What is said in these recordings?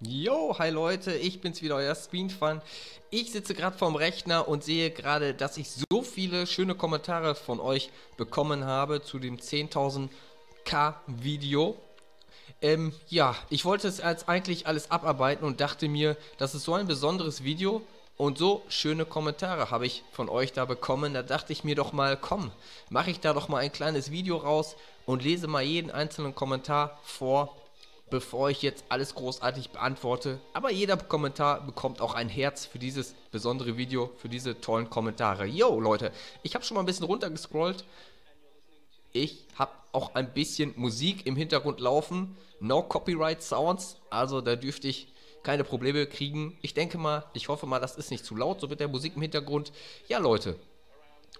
Yo, hi Leute, ich bin's wieder, euer Screenfun. Ich sitze gerade vorm Rechner und sehe gerade, dass ich so viele schöne Kommentare von euch bekommen habe zu dem 10.000k Video. Ähm, ja, ich wollte es als eigentlich alles abarbeiten und dachte mir, das ist so ein besonderes Video und so schöne Kommentare habe ich von euch da bekommen. Da dachte ich mir doch mal, komm, mache ich da doch mal ein kleines Video raus und lese mal jeden einzelnen Kommentar vor bevor ich jetzt alles großartig beantworte. Aber jeder Kommentar bekommt auch ein Herz für dieses besondere Video, für diese tollen Kommentare. Yo, Leute, ich habe schon mal ein bisschen runtergescrollt. Ich habe auch ein bisschen Musik im Hintergrund laufen. No Copyright Sounds, also da dürfte ich keine Probleme kriegen. Ich denke mal, ich hoffe mal, das ist nicht zu laut, so mit der Musik im Hintergrund. Ja, Leute,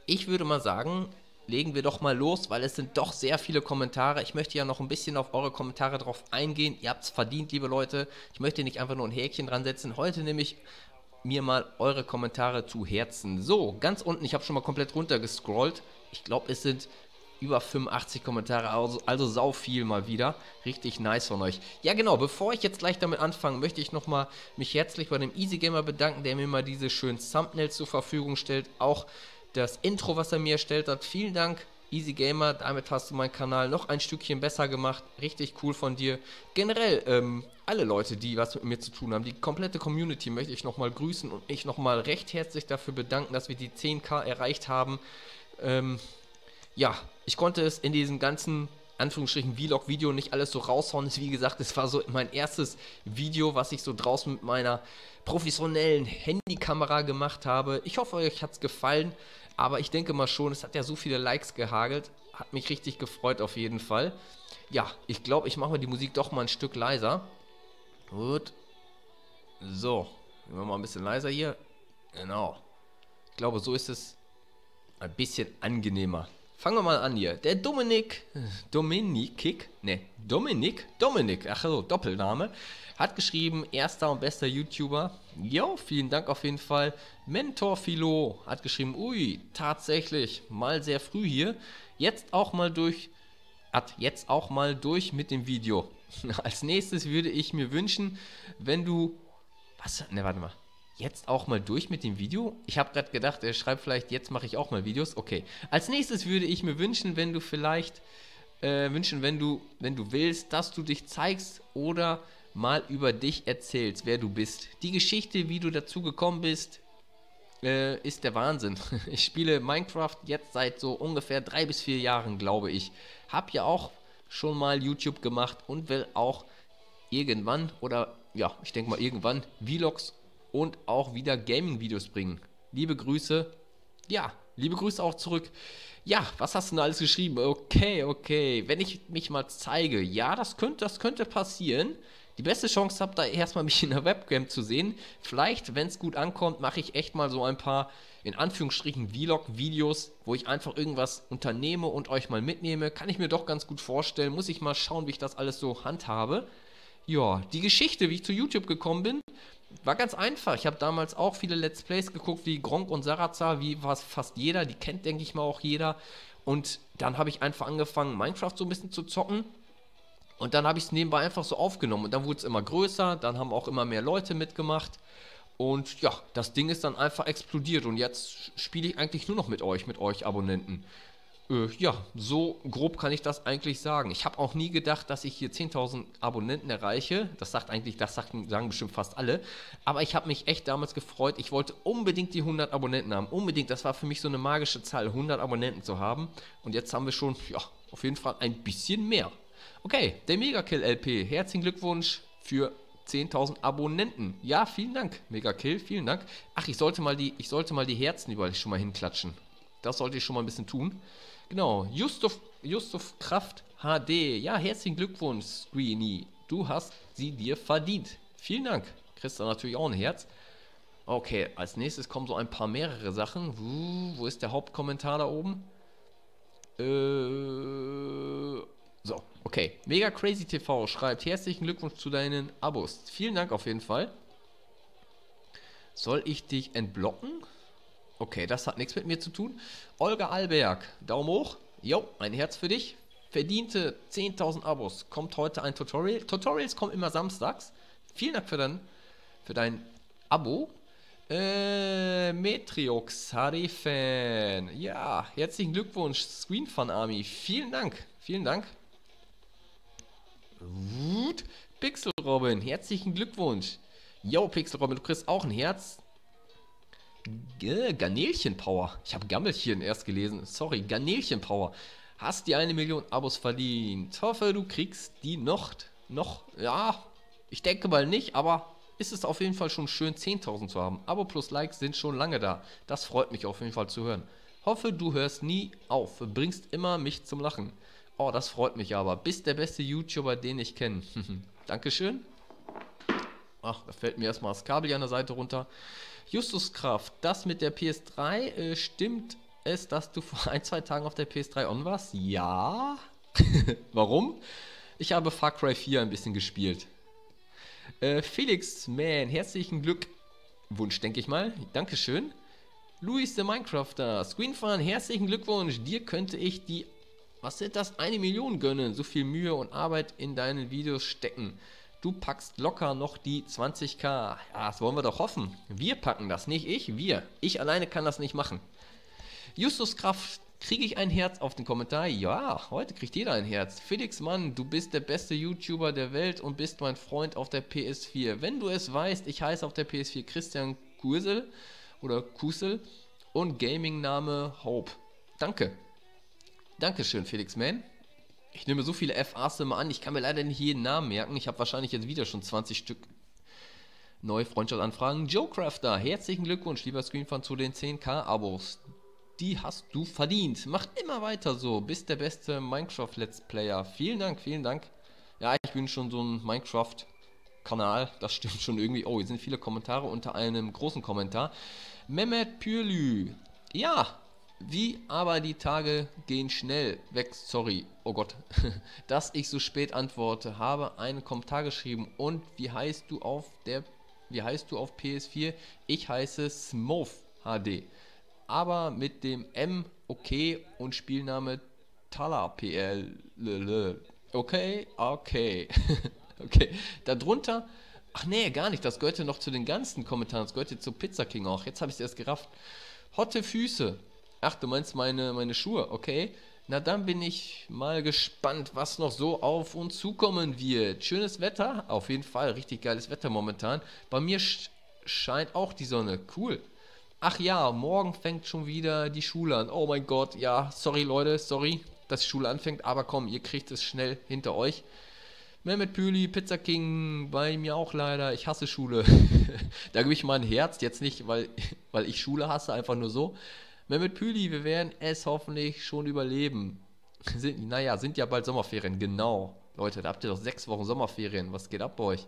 ich würde mal sagen, legen wir doch mal los, weil es sind doch sehr viele Kommentare. Ich möchte ja noch ein bisschen auf eure Kommentare drauf eingehen. Ihr habt es verdient, liebe Leute. Ich möchte nicht einfach nur ein Häkchen dran setzen. Heute nehme ich mir mal eure Kommentare zu Herzen. So, ganz unten, ich habe schon mal komplett runtergescrollt. Ich glaube, es sind über 85 Kommentare, also, also sau viel mal wieder. Richtig nice von euch. Ja genau, bevor ich jetzt gleich damit anfange, möchte ich nochmal mich herzlich bei dem Easy Gamer bedanken, der mir mal diese schönen Thumbnails zur Verfügung stellt. Auch das Intro, was er mir erstellt hat. Vielen Dank, Easy Gamer. Damit hast du meinen Kanal noch ein Stückchen besser gemacht. Richtig cool von dir. Generell, ähm, alle Leute, die was mit mir zu tun haben, die komplette Community möchte ich nochmal grüßen und mich nochmal recht herzlich dafür bedanken, dass wir die 10k erreicht haben. Ähm, ja, ich konnte es in diesem ganzen Anführungsstrichen Vlog-Video nicht alles so raushauen. Wie gesagt, es war so mein erstes Video, was ich so draußen mit meiner professionellen Handykamera gemacht habe. Ich hoffe, euch hat es gefallen, aber ich denke mal schon, es hat ja so viele Likes gehagelt. Hat mich richtig gefreut auf jeden Fall. Ja, ich glaube, ich mache mal die Musik doch mal ein Stück leiser. Gut. So, wir mal ein bisschen leiser hier. Genau. Ich glaube, so ist es ein bisschen angenehmer. Fangen wir mal an hier. Der Dominik, Dominik, ne, Dominik, Dominik, ach so, Doppelname, hat geschrieben, erster und bester YouTuber. Jo, vielen Dank auf jeden Fall. Mentor Philo hat geschrieben, ui, tatsächlich, mal sehr früh hier. Jetzt auch mal durch, hat jetzt auch mal durch mit dem Video. Als nächstes würde ich mir wünschen, wenn du, was, ne, warte mal. Jetzt auch mal durch mit dem Video. Ich habe gerade gedacht, er schreibt vielleicht, jetzt mache ich auch mal Videos. Okay. Als nächstes würde ich mir wünschen, wenn du vielleicht, äh, wünschen, wenn du, wenn du willst, dass du dich zeigst oder mal über dich erzählst, wer du bist. Die Geschichte, wie du dazu gekommen bist, äh, ist der Wahnsinn. Ich spiele Minecraft jetzt seit so ungefähr drei bis vier Jahren, glaube ich. Hab ja auch schon mal YouTube gemacht und will auch irgendwann oder ja, ich denke mal irgendwann Vlogs und auch wieder Gaming-Videos bringen. Liebe Grüße. Ja, liebe Grüße auch zurück. Ja, was hast du denn alles geschrieben? Okay, okay. Wenn ich mich mal zeige, ja, das könnte, das könnte passieren. Die beste Chance habt ihr erstmal mich in der Webcam zu sehen. Vielleicht, wenn es gut ankommt, mache ich echt mal so ein paar, in Anführungsstrichen, Vlog-Videos, wo ich einfach irgendwas unternehme und euch mal mitnehme. Kann ich mir doch ganz gut vorstellen. Muss ich mal schauen, wie ich das alles so handhabe. Ja, die Geschichte, wie ich zu YouTube gekommen bin, war ganz einfach. Ich habe damals auch viele Let's Plays geguckt, wie Gronk und Sarazar, wie fast jeder. Die kennt, denke ich mal, auch jeder. Und dann habe ich einfach angefangen, Minecraft so ein bisschen zu zocken. Und dann habe ich es nebenbei einfach so aufgenommen. Und dann wurde es immer größer. Dann haben auch immer mehr Leute mitgemacht. Und ja, das Ding ist dann einfach explodiert. Und jetzt spiele ich eigentlich nur noch mit euch, mit euch Abonnenten. Äh, ja, so grob kann ich das eigentlich sagen. Ich habe auch nie gedacht, dass ich hier 10.000 Abonnenten erreiche. Das sagt eigentlich, das sagen, bestimmt fast alle. Aber ich habe mich echt damals gefreut. Ich wollte unbedingt die 100 Abonnenten haben. Unbedingt. Das war für mich so eine magische Zahl, 100 Abonnenten zu haben. Und jetzt haben wir schon, ja, auf jeden Fall ein bisschen mehr. Okay, der Megakill LP. Herzlichen Glückwunsch für 10.000 Abonnenten. Ja, vielen Dank, Megakill, vielen Dank. Ach, ich sollte mal die, ich sollte mal die Herzen überall schon mal hinklatschen. Das sollte ich schon mal ein bisschen tun. Genau, Justuf, Justuf Kraft HD. Ja, herzlichen Glückwunsch, Screeny. Du hast sie dir verdient. Vielen Dank. Kriegst du natürlich auch ein Herz. Okay, als nächstes kommen so ein paar mehrere Sachen. Wo, wo ist der Hauptkommentar da oben? Äh, so, okay. Mega Crazy TV schreibt herzlichen Glückwunsch zu deinen Abos. Vielen Dank auf jeden Fall. Soll ich dich entblocken? Okay, das hat nichts mit mir zu tun. Olga Alberg, Daumen hoch. Jo, ein Herz für dich. Verdiente 10.000 Abos. Kommt heute ein Tutorial. Tutorials kommen immer samstags. Vielen Dank für dein, für dein Abo. Äh, Metriox, HD-Fan. Ja, herzlichen Glückwunsch, Screenfun Army. Vielen Dank, vielen Dank. Pixel Robin, herzlichen Glückwunsch. Yo, Pixel Robin, du kriegst auch ein Herz. G Garnelchen Power. Ich habe Gammelchen erst gelesen. Sorry, Garnelchen Power. Hast die eine Million Abos verdient. Hoffe, du kriegst die noch. Noch, ja, ich denke mal nicht, aber ist es auf jeden Fall schon schön, 10.000 zu haben. Abo plus Likes sind schon lange da. Das freut mich auf jeden Fall zu hören. Hoffe, du hörst nie auf. Bringst immer mich zum Lachen. Oh, das freut mich aber. Bist der beste YouTuber, den ich kenne. Dankeschön. Ach, da fällt mir erstmal das Kabel hier an der Seite runter. Justus Kraft, das mit der PS3, äh, stimmt es, dass du vor ein, zwei Tagen auf der PS3 on warst? Ja. Warum? Ich habe Far Cry 4 ein bisschen gespielt. Äh, Felix, man, herzlichen Glückwunsch, denke ich mal. Dankeschön. Luis der Minecrafter, Screenfan, herzlichen Glückwunsch. Dir könnte ich die, was sind das, eine Million gönnen. So viel Mühe und Arbeit in deinen Videos stecken. Du packst locker noch die 20k. Ja, das wollen wir doch hoffen. Wir packen das, nicht ich, wir. Ich alleine kann das nicht machen. Justus Kraft, kriege ich ein Herz auf den Kommentar? Ja, heute kriegt jeder ein Herz. Felix Mann, du bist der beste YouTuber der Welt und bist mein Freund auf der PS4. Wenn du es weißt, ich heiße auf der PS4 Christian Kursel oder Kusel und Gaming-Name Hope. Danke. Dankeschön, Felix Mann. Ich nehme so viele FAs immer an, ich kann mir leider nicht jeden Namen merken. Ich habe wahrscheinlich jetzt wieder schon 20 Stück neue Freundschaftsanfragen. Joe Crafter, herzlichen Glückwunsch, lieber Screenfan, zu den 10k-Abos. Die hast du verdient. Mach immer weiter so. Bist der beste Minecraft-Let's Player. Vielen Dank, vielen Dank. Ja, ich bin schon so ein Minecraft-Kanal. Das stimmt schon irgendwie. Oh, hier sind viele Kommentare unter einem großen Kommentar. Mehmet Pürlü. Ja, wie aber die Tage gehen schnell weg. Sorry, oh Gott, dass ich so spät antworte. Habe einen Kommentar geschrieben. Und wie heißt du auf der, wie heißt du auf PS4? Ich heiße Smoth HD. Aber mit dem M okay und Spielname TalaPL. Okay, okay. okay. Darunter. Ach nee, gar nicht. Das gehörte noch zu den ganzen Kommentaren. Das gehörte zu Pizza King auch. Jetzt habe ich es erst gerafft. Hotte Füße. Ach, du meinst meine, meine Schuhe, okay. Na dann bin ich mal gespannt, was noch so auf uns zukommen wird. Schönes Wetter, auf jeden Fall, richtig geiles Wetter momentan. Bei mir sch scheint auch die Sonne, cool. Ach ja, morgen fängt schon wieder die Schule an. Oh mein Gott, ja, sorry Leute, sorry, dass die Schule anfängt, aber komm, ihr kriegt es schnell hinter euch. Mehmet Püli, Pizza King, bei mir auch leider. Ich hasse Schule. da gebe ich mal ein Herz, jetzt nicht, weil, weil ich Schule hasse, einfach nur so. Mehmet Püli, wir werden es hoffentlich schon überleben. Sind, naja, sind ja bald Sommerferien, genau. Leute, da habt ihr doch sechs Wochen Sommerferien. Was geht ab bei euch?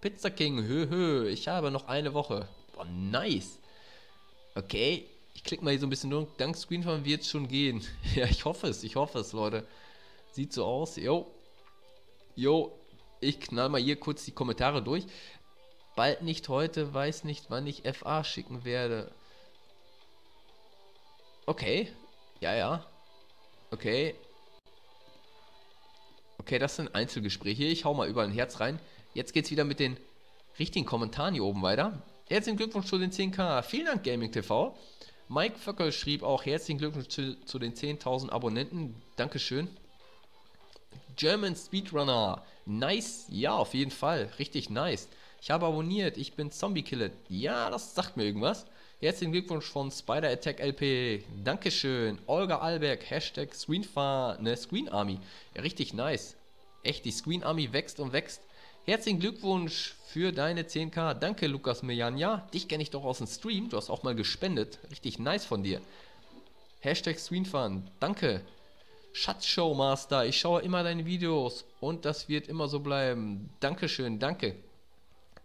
Pizza King, hö hö, ich habe noch eine Woche. Boah, nice. Okay, ich klicke mal hier so ein bisschen durch. Dank Screenfarm wird es schon gehen. ja, ich hoffe es, ich hoffe es, Leute. Sieht so aus. Jo. Jo, ich knall mal hier kurz die Kommentare durch. Bald nicht heute, weiß nicht, wann ich FA schicken werde. Okay. Ja, ja. Okay. Okay, das sind Einzelgespräche. Ich hau mal überall ein Herz rein. Jetzt geht's wieder mit den richtigen Kommentaren hier oben weiter. Herzlichen Glückwunsch zu den 10k. Vielen Dank, Gaming TV. Mike Vöckel schrieb auch herzlichen Glückwunsch zu, zu den 10.000 Abonnenten. Dankeschön. German Speedrunner. Nice. Ja, auf jeden Fall. Richtig nice. Ich habe abonniert. Ich bin Zombie Killer. Ja, das sagt mir irgendwas. Herzlichen Glückwunsch von Spider Attack LP. Dankeschön. Olga Alberg, Hashtag Screenfar, ne, Screen Army. Richtig nice. Echt, die Screen Army wächst und wächst. Herzlichen Glückwunsch für deine 10k. Danke, Lukas Mejanja. Dich kenne ich doch aus dem Stream. Du hast auch mal gespendet. Richtig nice von dir. Hashtag Screenfan. Danke. Schatzshow Master. Ich schaue immer deine Videos. Und das wird immer so bleiben. Dankeschön. Danke.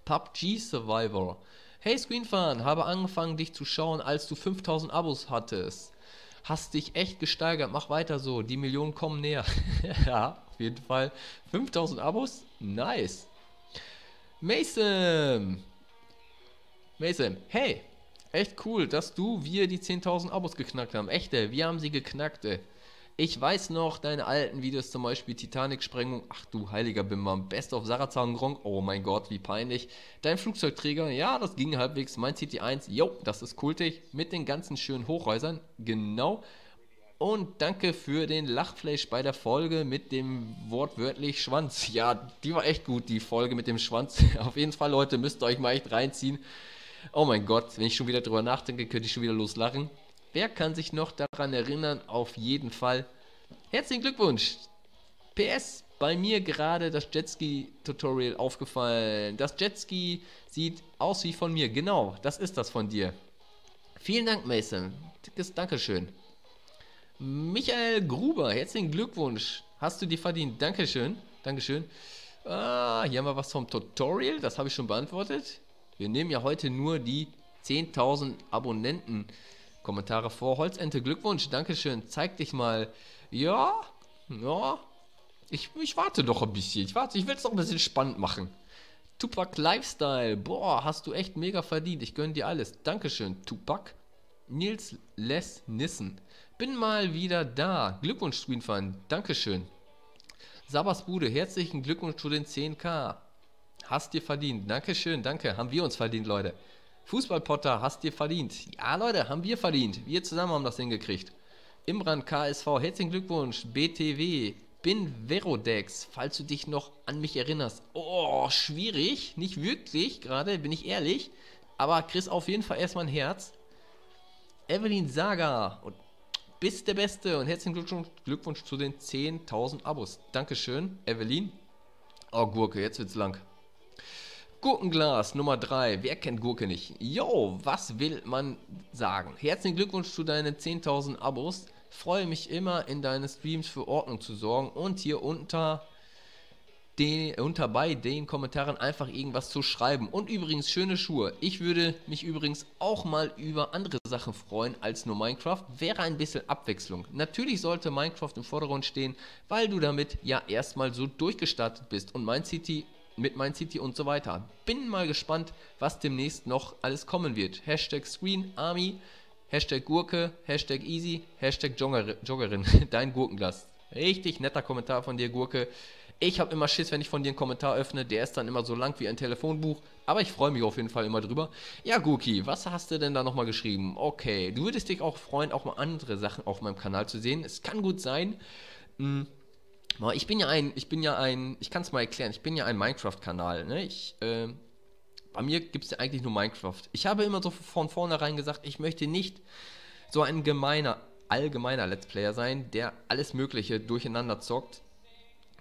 PUBG Survivor. Hey Screenfan, habe angefangen dich zu schauen, als du 5000 Abos hattest. Hast dich echt gesteigert, mach weiter so, die Millionen kommen näher. ja, auf jeden Fall. 5000 Abos, nice. Mason. Mason, hey, Echt cool, dass du, wir die 10.000 Abos geknackt haben. Echte, wir haben sie geknackt, ey. Ich weiß noch deine alten Videos, zum Beispiel Titanic-Sprengung. Ach du heiliger Bimbam. Best of Sarazan Gronk. Oh mein Gott, wie peinlich. Dein Flugzeugträger, ja, das ging halbwegs. Mein City 1, jo, das ist kultig. Mit den ganzen schönen Hochhäusern. Genau. Und danke für den Lachflash bei der Folge mit dem wortwörtlich Schwanz. Ja, die war echt gut, die Folge mit dem Schwanz. Auf jeden Fall, Leute, müsst ihr euch mal echt reinziehen. Oh mein Gott, wenn ich schon wieder drüber nachdenke, könnte ich schon wieder loslachen. Wer kann sich noch daran erinnern? Auf jeden Fall. Herzlichen Glückwunsch. PS, bei mir gerade das Jetski-Tutorial aufgefallen. Das Jetski sieht aus wie von mir. Genau, das ist das von dir. Vielen Dank, Mason. Dickes Dankeschön. Michael Gruber, herzlichen Glückwunsch. Hast du die verdient? Dankeschön. Dankeschön. Ah, hier haben wir was vom Tutorial. Das habe ich schon beantwortet. Wir nehmen ja heute nur die 10.000 Abonnenten. Kommentare vor. Holzente, Glückwunsch, Dankeschön. Zeig dich mal. Ja, ja. Ich, ich warte doch ein bisschen. Ich warte, ich will es doch ein bisschen spannend machen. Tupac Lifestyle. Boah, hast du echt mega verdient. Ich gönne dir alles. Dankeschön, Tupac. Nils Les Nissen. Bin mal wieder da. Glückwunsch, Screenfan. Dankeschön. Sabas Bude, herzlichen Glückwunsch zu den 10k. Hast dir verdient. Dankeschön, danke. Haben wir uns verdient, Leute. Fußballpotter, hast dir verdient. Ja, Leute, haben wir verdient. Wir zusammen haben das hingekriegt. Imran KSV, herzlichen Glückwunsch. BTW, bin Verodex, falls du dich noch an mich erinnerst. Oh, schwierig. Nicht wirklich, gerade, bin ich ehrlich. Aber Chris auf jeden Fall erstmal ein Herz. Evelyn Saga und bist der Beste und herzlichen Glückwunsch, Glückwunsch zu den 10.000 Abos. Dankeschön, Evelyn. Oh, Gurke, jetzt wird's lang. Gurkenglas Nummer 3. Wer kennt Gurke nicht? Yo, was will man sagen? Herzlichen Glückwunsch zu deinen 10.000 Abos. Freue mich immer, in deinen Streams für Ordnung zu sorgen und hier unter, den, unter bei den Kommentaren einfach irgendwas zu schreiben. Und übrigens, schöne Schuhe. Ich würde mich übrigens auch mal über andere Sachen freuen als nur Minecraft. Wäre ein bisschen Abwechslung. Natürlich sollte Minecraft im Vordergrund stehen, weil du damit ja erstmal so durchgestartet bist. Und Mind City mit Mind City und so weiter. Bin mal gespannt, was demnächst noch alles kommen wird. Hashtag Screen Army, Hashtag Gurke, Hashtag Easy, Hashtag Jogger, Joggerin, dein Gurkenglas. Richtig netter Kommentar von dir, Gurke. Ich habe immer Schiss, wenn ich von dir einen Kommentar öffne. Der ist dann immer so lang wie ein Telefonbuch. Aber ich freue mich auf jeden Fall immer drüber. Ja, Gurki, was hast du denn da nochmal geschrieben? Okay, du würdest dich auch freuen, auch mal andere Sachen auf meinem Kanal zu sehen. Es kann gut sein. Mh, hm, ich bin ja ein, ich bin ja ein, ich kann es mal erklären, ich bin ja ein Minecraft-Kanal. Ne? Ich, äh, bei mir gibt es ja eigentlich nur Minecraft. Ich habe immer so von vornherein gesagt, ich möchte nicht so ein gemeiner, allgemeiner Let's Player sein, der alles Mögliche durcheinander zockt.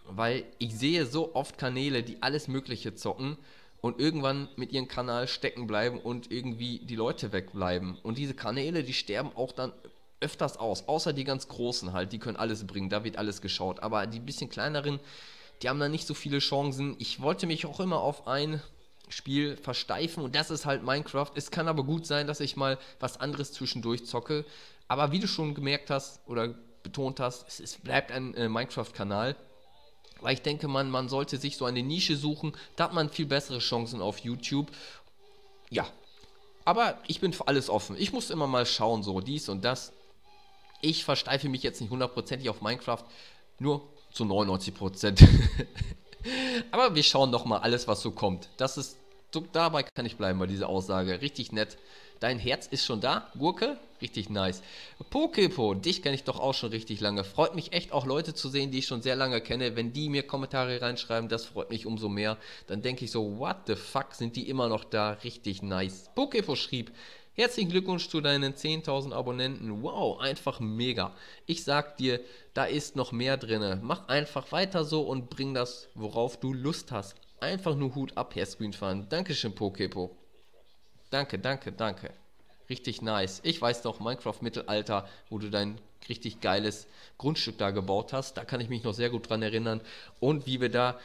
Weil ich sehe so oft Kanäle, die alles Mögliche zocken und irgendwann mit ihrem Kanal stecken bleiben und irgendwie die Leute wegbleiben. Und diese Kanäle, die sterben auch dann öfters aus. Außer die ganz großen halt, die können alles bringen, da wird alles geschaut. Aber die bisschen kleineren, die haben da nicht so viele Chancen. Ich wollte mich auch immer auf ein Spiel versteifen und das ist halt Minecraft. Es kann aber gut sein, dass ich mal was anderes zwischendurch zocke. Aber wie du schon gemerkt hast oder betont hast, es, es bleibt ein äh, Minecraft-Kanal. Weil ich denke, man, man sollte sich so eine Nische suchen. Da hat man viel bessere Chancen auf YouTube. Ja. Aber ich bin für alles offen. Ich muss immer mal schauen, so dies und das. Ich versteife mich jetzt nicht hundertprozentig auf Minecraft, nur zu 99%. Aber wir schauen doch mal alles, was so kommt. Das ist, so, dabei kann ich bleiben bei dieser Aussage. Richtig nett. Dein Herz ist schon da, Gurke? Richtig nice. Pokepo, dich kenne ich doch auch schon richtig lange. Freut mich echt auch Leute zu sehen, die ich schon sehr lange kenne. Wenn die mir Kommentare reinschreiben, das freut mich umso mehr. Dann denke ich so, what the fuck, sind die immer noch da? Richtig nice. Pokepo schrieb, Herzlichen Glückwunsch zu deinen 10.000 Abonnenten. Wow, einfach mega. Ich sag dir, da ist noch mehr drin. Mach einfach weiter so und bring das, worauf du Lust hast. Einfach nur Hut ab, Herr Screenfan. Dankeschön, Pokepo. Danke, danke, danke. Richtig nice. Ich weiß noch, Minecraft Mittelalter, wo du dein richtig geiles Grundstück da gebaut hast. Da kann ich mich noch sehr gut dran erinnern. Und wie wir da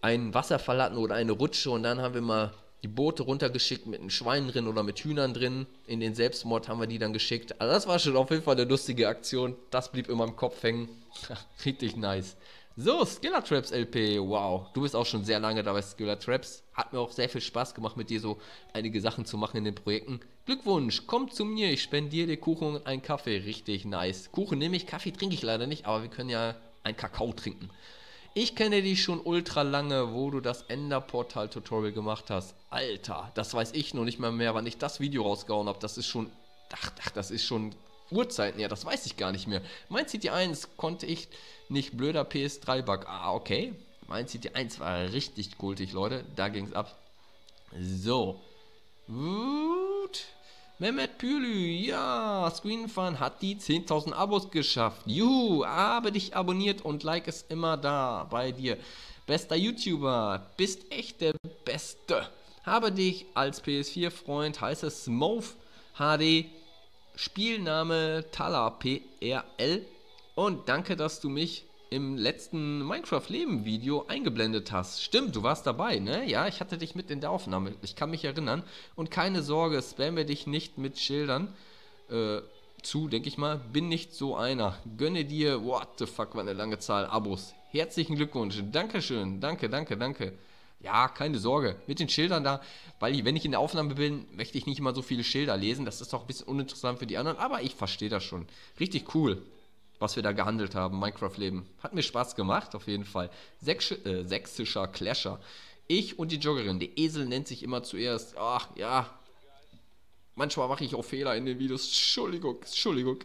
einen Wasserfall hatten oder eine Rutsche und dann haben wir mal die Boote runtergeschickt mit einem Schwein drin oder mit Hühnern drin. In den Selbstmord haben wir die dann geschickt. Also das war schon auf jeden Fall eine lustige Aktion. Das blieb immer im Kopf hängen. Richtig nice. So, Skiller Traps LP. Wow, du bist auch schon sehr lange dabei, Skiller Traps. Hat mir auch sehr viel Spaß gemacht, mit dir so einige Sachen zu machen in den Projekten. Glückwunsch, komm zu mir, ich spendiere dir Kuchen und einen Kaffee. Richtig nice. Kuchen nehme ich, Kaffee trinke ich leider nicht, aber wir können ja einen Kakao trinken. Ich kenne dich schon ultra lange, wo du das Ender-Portal-Tutorial gemacht hast. Alter, das weiß ich noch nicht mal mehr, wann ich das Video rausgehauen habe. Das ist schon, ach, ach, das ist schon Uhrzeiten, ja, das weiß ich gar nicht mehr. Mein CT1 konnte ich nicht, blöder PS3-Bug. Ah, okay. Mein CT1 war richtig kultig, Leute. Da ging es ab. So. Gut. Mehmet Pülü, ja, Screenfun hat die 10.000 Abos geschafft. Juhu, habe dich abonniert und Like ist immer da bei dir. Bester YouTuber, bist echt der Beste. Habe dich als PS4-Freund, heißt es Smove HD, Spielname TalaPRL und danke, dass du mich im letzten Minecraft-Leben-Video eingeblendet hast. Stimmt, du warst dabei, ne? Ja, ich hatte dich mit in der Aufnahme. Ich kann mich erinnern. Und keine Sorge, spamme dich nicht mit Schildern äh, zu, denke ich mal. Bin nicht so einer. Gönne dir, what the fuck, war eine lange Zahl Abos. Herzlichen Glückwunsch. Dankeschön. Danke, danke, danke. Ja, keine Sorge. Mit den Schildern da, weil ich, wenn ich in der Aufnahme bin, möchte ich nicht immer so viele Schilder lesen. Das ist doch ein bisschen uninteressant für die anderen, aber ich verstehe das schon. Richtig cool was wir da gehandelt haben, Minecraft-Leben. Hat mir Spaß gemacht, auf jeden Fall. Sächsche, äh, sächsischer Clasher. Ich und die Joggerin. Der Esel nennt sich immer zuerst. Ach, ja. Manchmal mache ich auch Fehler in den Videos. Entschuldigung, Entschuldigung.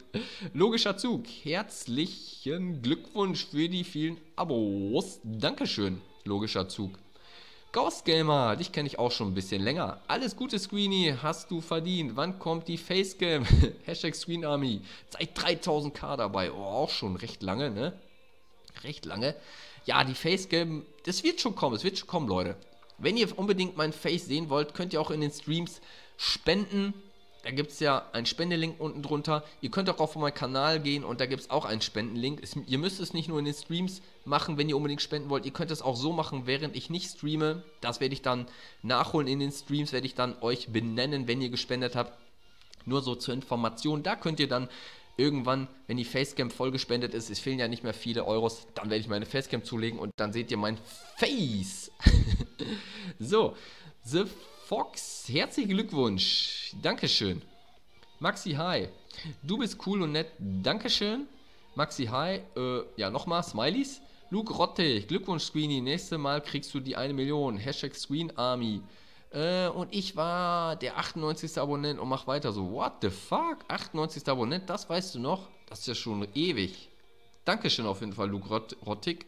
Logischer Zug. Herzlichen Glückwunsch für die vielen Abos. Dankeschön, logischer Zug. Ghost Gamer, dich kenne ich auch schon ein bisschen länger. Alles Gute, Screeny, hast du verdient. Wann kommt die Facecam? Hashtag Screen Army. Seit 3000k dabei. Oh, auch schon recht lange, ne? Recht lange. Ja, die Facecam, das wird schon kommen. Es wird schon kommen, Leute. Wenn ihr unbedingt mein Face sehen wollt, könnt ihr auch in den Streams spenden. Da gibt es ja einen Spendelink unten drunter. Ihr könnt auch auf meinen Kanal gehen und da gibt es auch einen Spendenlink. Es, ihr müsst es nicht nur in den Streams machen, wenn ihr unbedingt spenden wollt. Ihr könnt es auch so machen, während ich nicht streame. Das werde ich dann nachholen in den Streams, werde ich dann euch benennen, wenn ihr gespendet habt. Nur so zur Information. Da könnt ihr dann irgendwann, wenn die Facecam voll gespendet ist, es fehlen ja nicht mehr viele Euros, dann werde ich meine Facecam zulegen und dann seht ihr mein Face. so, The Fox, herzlichen Glückwunsch. Dankeschön. Maxi, hi. Du bist cool und nett. Dankeschön. Maxi, hi. Äh, ja, nochmal, Smileys. Luke Rottig, Glückwunsch, Screeny. Nächstes Mal kriegst du die eine Million. Hashtag Screen Army. Äh, und ich war der 98. Abonnent und mach weiter so. What the fuck? 98. Abonnent, das weißt du noch? Das ist ja schon ewig. Dankeschön auf jeden Fall, Luke Rott Rottig.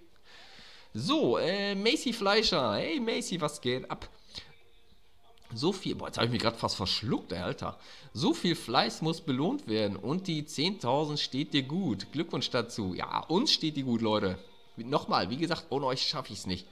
So, äh, Macy Fleischer. Hey Macy, was geht ab? So viel, boah, jetzt habe ich mich gerade fast verschluckt, Alter. So viel Fleiß muss belohnt werden und die 10.000 steht dir gut. Glückwunsch dazu. Ja, uns steht die gut, Leute. Nochmal, wie gesagt, ohne euch schaffe ich es nicht.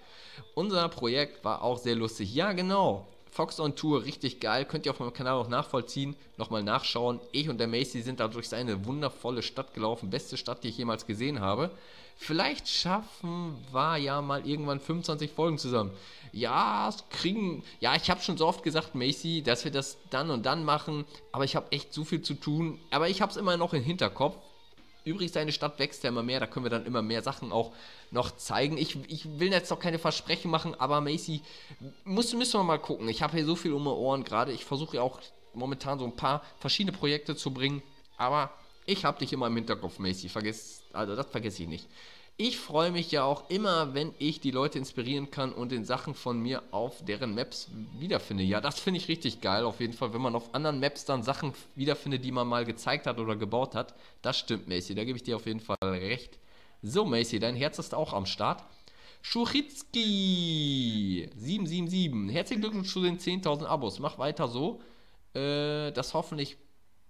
Unser Projekt war auch sehr lustig. Ja, genau. Fox on Tour, richtig geil. Könnt ihr auf meinem Kanal auch nachvollziehen. Nochmal nachschauen. Ich und der Macy sind da durch seine wundervolle Stadt gelaufen. Beste Stadt, die ich jemals gesehen habe. Vielleicht schaffen wir ja mal irgendwann 25 Folgen zusammen. Ja, kriegen. Ja, ich habe schon so oft gesagt, Macy, dass wir das dann und dann machen. Aber ich habe echt so viel zu tun. Aber ich habe es immer noch im Hinterkopf. Übrigens, deine Stadt wächst ja immer mehr, da können wir dann immer mehr Sachen auch noch zeigen. Ich, ich will jetzt noch keine Versprechen machen, aber Macy, muss, müssen wir mal gucken. Ich habe hier so viel um die Ohren gerade. Ich versuche ja auch momentan so ein paar verschiedene Projekte zu bringen, aber ich habe dich immer im Hinterkopf, Macy. Vergiss, also das vergesse ich nicht. Ich freue mich ja auch immer, wenn ich die Leute inspirieren kann und den Sachen von mir auf deren Maps wiederfinde. Ja, das finde ich richtig geil. Auf jeden Fall, wenn man auf anderen Maps dann Sachen wiederfindet, die man mal gezeigt hat oder gebaut hat. Das stimmt, Macy. Da gebe ich dir auf jeden Fall recht. So, Macy, dein Herz ist auch am Start. Schuchitzki 777. Herzlichen Glückwunsch zu den 10.000 Abos. Mach weiter so. Äh, das hoffentlich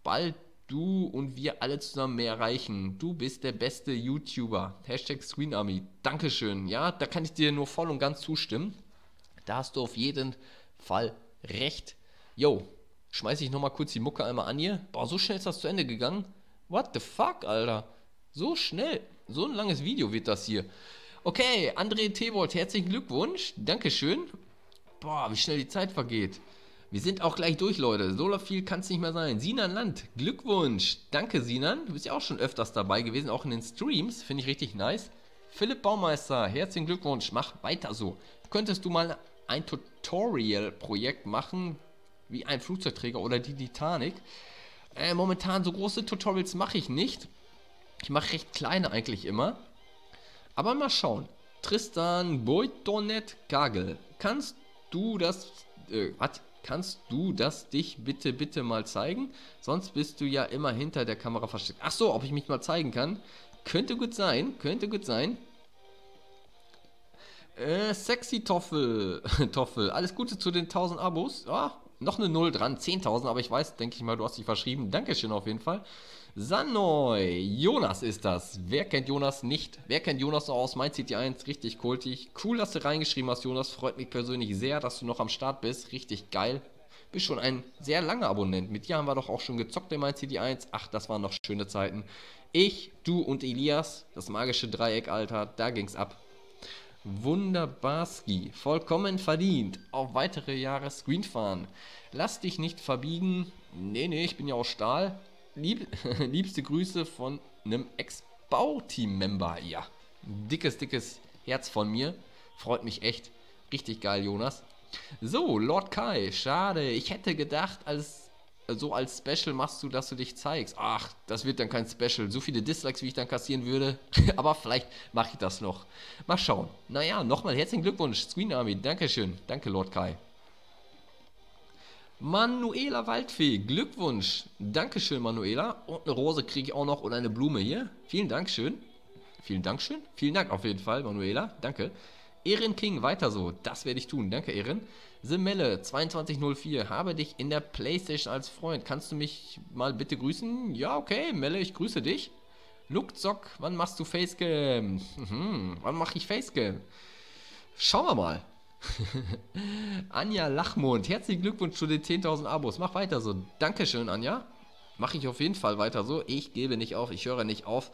bald du und wir alle zusammen mehr erreichen. Du bist der beste YouTuber. Hashtag ScreenArmy. Dankeschön. Ja, da kann ich dir nur voll und ganz zustimmen. Da hast du auf jeden Fall recht. Yo, schmeiß ich nochmal kurz die Mucke einmal an hier. Boah, so schnell ist das zu Ende gegangen. What the fuck, Alter? So schnell. So ein langes Video wird das hier. Okay, André Tewold, herzlichen Glückwunsch. Dankeschön. Boah, wie schnell die Zeit vergeht. Wir sind auch gleich durch, Leute. So viel kann es nicht mehr sein. Sinan Land, Glückwunsch. Danke, Sinan. Du bist ja auch schon öfters dabei gewesen, auch in den Streams. Finde ich richtig nice. Philipp Baumeister, herzlichen Glückwunsch. Mach weiter so. Könntest du mal ein Tutorial-Projekt machen, wie ein Flugzeugträger oder die Titanic. Äh, momentan so große Tutorials mache ich nicht. Ich mache recht kleine eigentlich immer. Aber mal schauen. Tristan Boitonet Gagel. Kannst du das. Äh, was? Kannst du das dich bitte, bitte mal zeigen? Sonst bist du ja immer hinter der Kamera versteckt. Ach so, ob ich mich mal zeigen kann? Könnte gut sein, könnte gut sein. Äh, sexy Toffel, Toffel. Alles Gute zu den 1000 Abos. Ja, noch eine Null dran, 10.000, aber ich weiß, denke ich mal, du hast dich verschrieben. Dankeschön auf jeden Fall. Sanoy, Jonas ist das. Wer kennt Jonas nicht? Wer kennt Jonas noch aus Mein City 1? Richtig kultig. Cool, dass du reingeschrieben hast, Jonas. Freut mich persönlich sehr, dass du noch am Start bist. Richtig geil. Bist schon ein sehr langer Abonnent. Mit dir haben wir doch auch schon gezockt in Mein City 1. Ach, das waren noch schöne Zeiten. Ich, du und Elias, das magische Dreieck, Alter, da ging's ab. Wunderbarski, vollkommen verdient. Auf weitere Jahre Screen fahren. Lass dich nicht verbiegen. Nee, nee, ich bin ja aus Stahl. Lieb, liebste Grüße von einem Ex-Bauteam-Member. Ja, dickes, dickes Herz von mir. Freut mich echt. Richtig geil, Jonas. So, Lord Kai, schade. Ich hätte gedacht, als so als Special machst du, dass du dich zeigst. Ach, das wird dann kein Special. So viele Dislikes, wie ich dann kassieren würde. Aber vielleicht mache ich das noch. Mal schauen. Naja, nochmal herzlichen Glückwunsch, Screen Army. Dankeschön. Danke, Lord Kai. Manuela Waldfee, Glückwunsch. Dankeschön, Manuela. Und eine Rose kriege ich auch noch und eine Blume hier. Vielen Dank schön. Vielen Dank schön. Vielen Dank auf jeden Fall, Manuela. Danke. Erin King, weiter so. Das werde ich tun. Danke, Erin. Semelle 2204, habe dich in der Playstation als Freund. Kannst du mich mal bitte grüßen? Ja, okay, Melle, ich grüße dich. Lukzock, wann machst du Facecam? Mhm, wann mache ich Facecam? Schauen wir mal. Anja Lachmond, herzlichen Glückwunsch zu den 10.000 Abos. Mach weiter so. Dankeschön, Anja. Mache ich auf jeden Fall weiter so. Ich gebe nicht auf, ich höre nicht auf.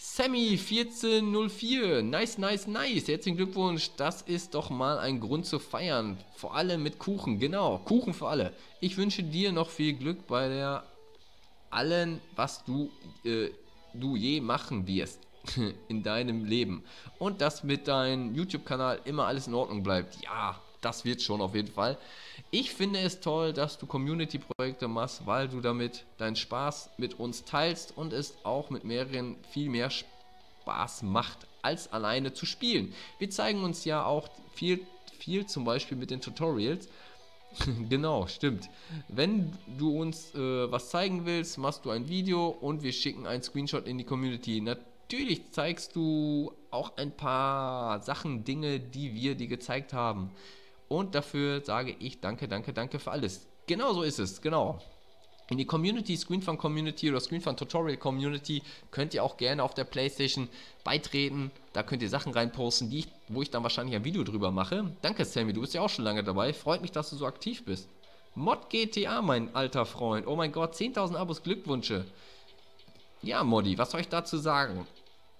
Sammy1404, nice, nice, nice. Herzlichen Glückwunsch. Das ist doch mal ein Grund zu feiern. Vor allem mit Kuchen, genau. Kuchen für alle. Ich wünsche dir noch viel Glück bei der allen, was du, äh, du je machen wirst in deinem Leben. Und dass mit deinem YouTube-Kanal immer alles in Ordnung bleibt. Ja, das wird schon auf jeden Fall. Ich finde es toll, dass du Community-Projekte machst, weil du damit deinen Spaß mit uns teilst und es auch mit mehreren viel mehr Spaß macht, als alleine zu spielen. Wir zeigen uns ja auch viel, viel zum Beispiel mit den Tutorials. genau, stimmt. Wenn du uns äh, was zeigen willst, machst du ein Video und wir schicken einen Screenshot in die Community. Natürlich zeigst du auch ein paar Sachen, Dinge, die wir dir gezeigt haben. Und dafür sage ich danke, danke, danke für alles. Genau so ist es, genau. In die Community, Screenfun Community oder Screenfun Tutorial Community könnt ihr auch gerne auf der Playstation beitreten. Da könnt ihr Sachen reinposten, die ich, wo ich dann wahrscheinlich ein Video drüber mache. Danke Sammy, du bist ja auch schon lange dabei. Freut mich, dass du so aktiv bist. Mod GTA, mein alter Freund. Oh mein Gott, 10.000 Abos, Glückwünsche. Ja, Modi, was soll ich dazu sagen?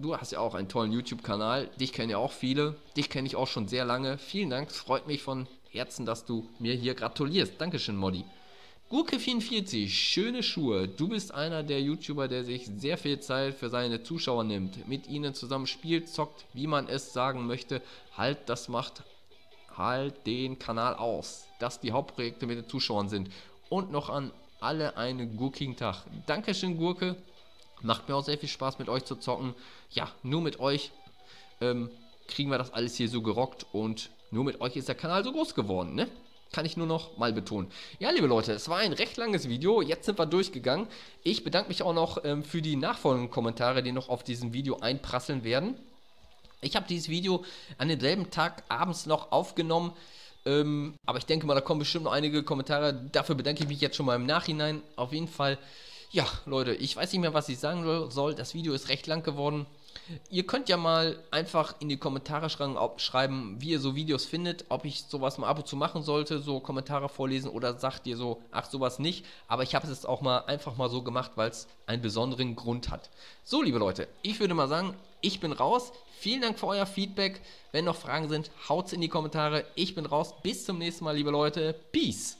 Du hast ja auch einen tollen YouTube-Kanal. Dich kennen ja auch viele. Dich kenne ich auch schon sehr lange. Vielen Dank. Es freut mich von Herzen, dass du mir hier gratulierst. Dankeschön, Modi. Gurke44, schöne Schuhe. Du bist einer der YouTuber, der sich sehr viel Zeit für seine Zuschauer nimmt. Mit ihnen zusammen spielt, zockt, wie man es sagen möchte. Halt, das macht halt den Kanal aus. Dass die Hauptprojekte mit den Zuschauern sind. Und noch an alle einen gurkigen Tag. Dankeschön, Gurke. Macht mir auch sehr viel Spaß mit euch zu zocken. Ja, nur mit euch ähm, kriegen wir das alles hier so gerockt und nur mit euch ist der Kanal so groß geworden, ne? Kann ich nur noch mal betonen. Ja, liebe Leute, es war ein recht langes Video. Jetzt sind wir durchgegangen. Ich bedanke mich auch noch ähm, für die nachfolgenden Kommentare, die noch auf diesem Video einprasseln werden. Ich habe dieses Video an demselben Tag abends noch aufgenommen. Ähm, aber ich denke mal, da kommen bestimmt noch einige Kommentare. Dafür bedanke ich mich jetzt schon mal im Nachhinein. Auf jeden Fall ja, Leute, ich weiß nicht mehr, was ich sagen soll. Das Video ist recht lang geworden. Ihr könnt ja mal einfach in die Kommentare schreiben, wie ihr so Videos findet, ob ich sowas mal ab und zu machen sollte, so Kommentare vorlesen oder sagt ihr so, ach sowas nicht. Aber ich habe es jetzt auch mal einfach mal so gemacht, weil es einen besonderen Grund hat. So, liebe Leute, ich würde mal sagen, ich bin raus. Vielen Dank für euer Feedback. Wenn noch Fragen sind, haut's in die Kommentare. Ich bin raus. Bis zum nächsten Mal, liebe Leute. Peace.